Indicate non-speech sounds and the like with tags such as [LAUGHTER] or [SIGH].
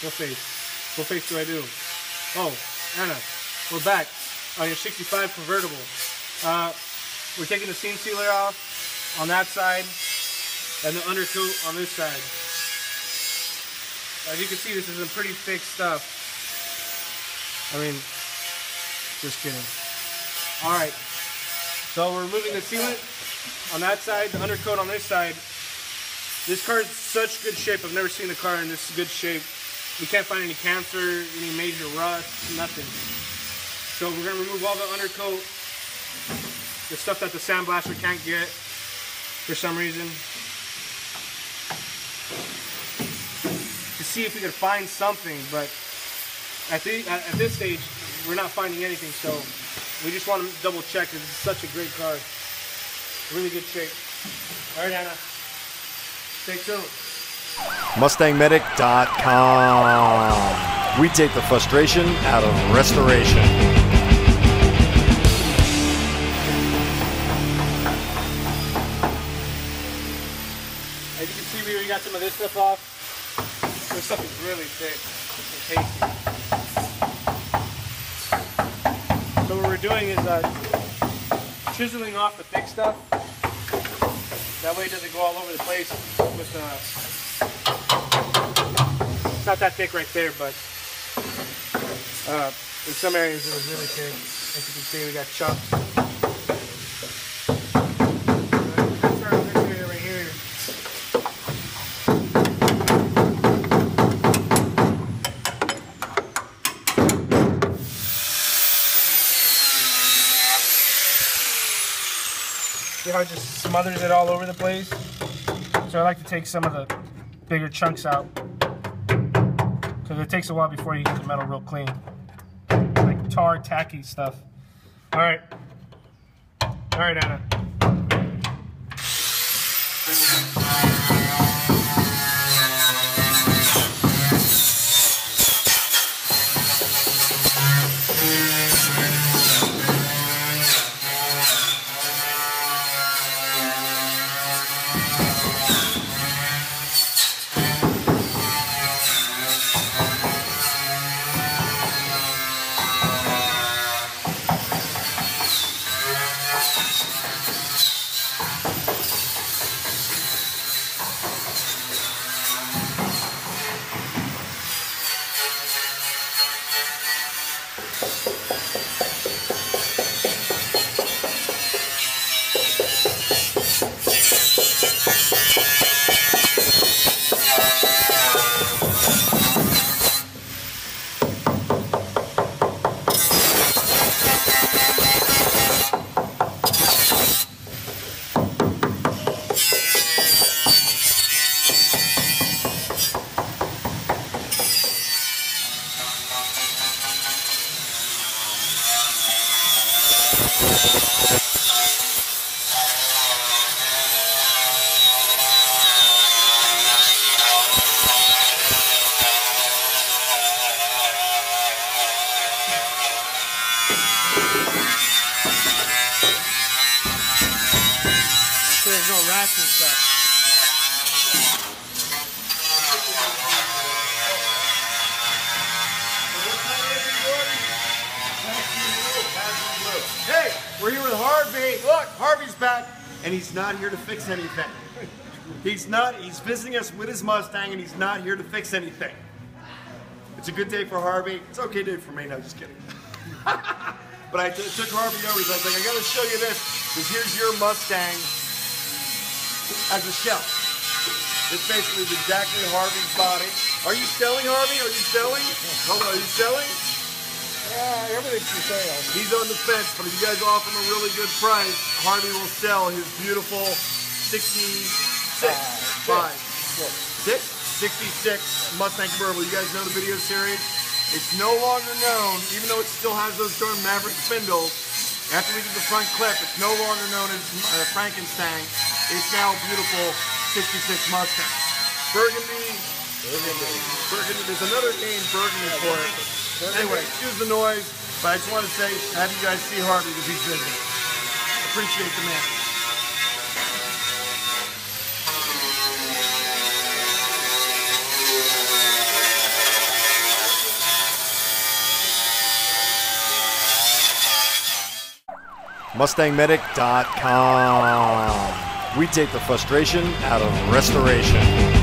What face? What face do I do? Oh, Anna, we're back on your 65 convertible. Uh, we're taking the seam sealer off on that side and the undercoat on this side. As you can see, this is some pretty thick stuff. I mean, just kidding. All right, so we're removing the sealant on that side, the undercoat on this side. This car is such good shape. I've never seen a car in this good shape. We can't find any cancer, any major rust, nothing. So we're gonna remove all the undercoat, the stuff that the sandblaster can't get for some reason. To see if we could find something, but at, the, at, this stage, we're not finding anything. So we just want to double check because it's such a great car. Really good shape. All right, Anna. Stay tuned. MustangMedic.com. We take the frustration out of restoration. As you can see, we already got some of this stuff off. This stuff is really thick and tasty. So what we're doing is uh, chiseling off the thick stuff. That way it doesn't go all over the place with uh, it's not that thick right there, but uh, in some areas it was really thick. As you can see, we got chunks. See how it just smothers it all over the place? So I like to take some of the bigger chunks out. Because it takes a while before you get the metal real clean. Like tar, tacky stuff. Alright. Alright, Anna. There's no rats and stuff. Harvey. Look, Harvey's back, and he's not here to fix anything. He's not, he's visiting us with his Mustang, and he's not here to fix anything. It's a good day for Harvey. It's okay day for me, no, just kidding. [LAUGHS] but I took Harvey over, I was like, I gotta show you this, because here's your Mustang as a shell. This basically is exactly Harvey's body. Are you selling, Harvey? Are you selling? Hold on, are you selling? Yeah, everything's for sale. He's on the fence, but if you guys offer him a really good price, Harvey will sell his beautiful 66, five, six, 66 Mustang convertible. You guys know the video series? It's no longer known, even though it still has those darn Maverick spindles. After we did the front clip, it's no longer known as uh, Frankenstein. It's now beautiful 66 Mustang. Burgundy. Burgundy. Burgundy. There's another name Burgundy for it. Anyway, excuse the noise, but I just want to say, have you guys see Harvey because he's busy. Appreciate the man. MustangMedic.com. We take the frustration out of restoration.